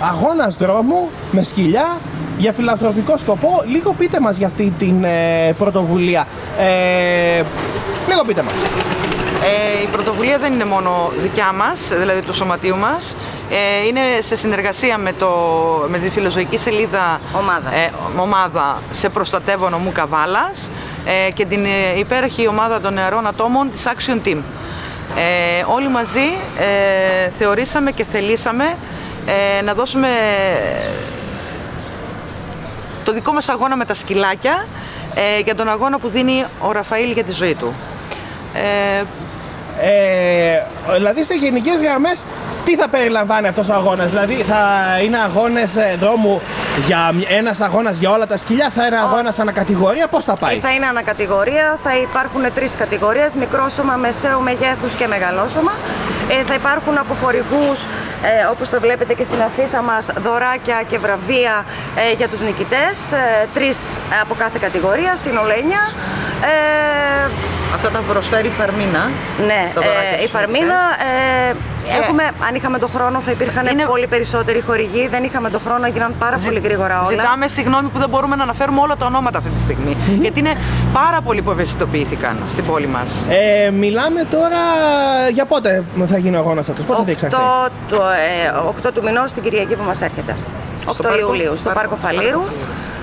αγώνας δρόμου με σκυλιά για φιλανθρωπικό σκοπό. Λίγο πείτε μας για αυτή την ε, πρωτοβουλία. Ε, λίγο πείτε μας. Ε, η πρωτοβουλία δεν είναι μόνο δικιά μας, δηλαδή του σωματείου μας. Ε, είναι σε συνεργασία με, το, με τη φιλοζωική σελίδα Ομάδα. ε, ομάδα «Σε προστατεύω νομού Καβάλας» ε, και την ε, υπέροχη ομάδα των νεαρών ατόμων της Action Team. Ε, όλοι μαζί ε, θεωρήσαμε και θελήσαμε ε, να δώσουμε το δικό μας αγώνα με τα σκυλάκια ε, για τον αγώνα που δίνει ο Ραφαήλ για τη ζωή του. Ε, Ε, δηλαδή σε γενικές γραμμές τι θα περιλαμβάνει αυτός ο αγώνας; Δηλαδή θα είναι αγώνες ε, δρόμου για ένας αγώνας για όλα τα σκυλιά, θα είναι αγώνας ανακατηγορία, πώς θα πάει; Θα είναι ανακατηγορία, θα υπάρχουν τρεις κατηγορίες, μικρόσωμα, μεσαίου μεγέθους και μεγαλόσωμα. Ε, θα υπάρχουν από χορηγούς, ε, όπως το βλέπετε και στην αφίσα μας, δωράκια και βραβεία ε, για τους νικητές, ε, τρεις από κάθε κατηγορία, σύνολο εννιά. Ε, αυτά τα προσφέρει η Φαρμίνα. ναι, Τα δωράκια ε, η στους Φαρμίνα, ε, έχουμε, αν είχαμε τον χρόνο θα υπήρχαν Είναι- πολύ περισσότεροι χορηγοί, δεν είχαμε τον χρόνο, έγιναν πάρα πολύ γρήγορα όλα. Ζητάμε συγγνώμη που δεν μπορούμε να αναφέρουμε όλα τα ονόματα αυτή τη στιγμή. Γιατί είναι πάρα πολλοί που ευαισθητοποιήθηκαν στην πόλη μας. Ε, μιλάμε τώρα για πότε θα γίνει ο αγώνας αυτός, πότε θα διεξαχθεί; 8, το, ε, 8 του μηνός την Κυριακή που μας έρχεται. 8 Πάρκο- Ιουλίου, στο Πάρκο- Πάρκο Φαλήρου.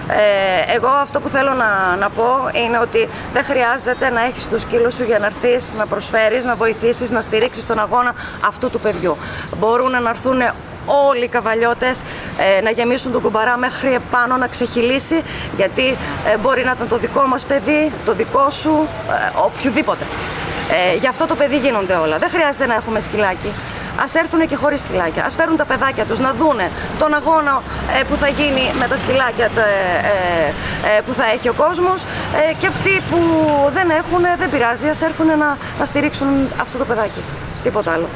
Ε, εγώ αυτό που θέλω να, να πω είναι ότι δεν χρειάζεται να έχεις τους σκύλους σου για να έρθεις, να προσφέρεις, να βοηθήσεις, να στηρίξεις τον αγώνα αυτού του παιδιού. Μπορούν να έρθουν όλοι οι καβαλιώτες ε, να γεμίσουν τον κουμπαρά μέχρι επάνω να ξεχυλήσει γιατί ε, μπορεί να ήταν το δικό μας παιδί, το δικό σου, ε, οποιοδήποτε. Ε, γι' αυτό το παιδί γίνονται όλα. Δεν χρειάζεται να έχουμε σκυλάκι. Α έρθουν και χωρίς σκυλάκια. Α φέρουν τα παιδάκια τους να δούνε τον αγώνα ε, που θα γίνει με τα σκυλάκια τε- ε, ε, που θα έχει ο κόσμος. Ε, και αυτοί που δεν έχουν, δεν πειράζει. Α έρθουν να, να στηρίξουν αυτό το παιδάκι. Τίποτα άλλο.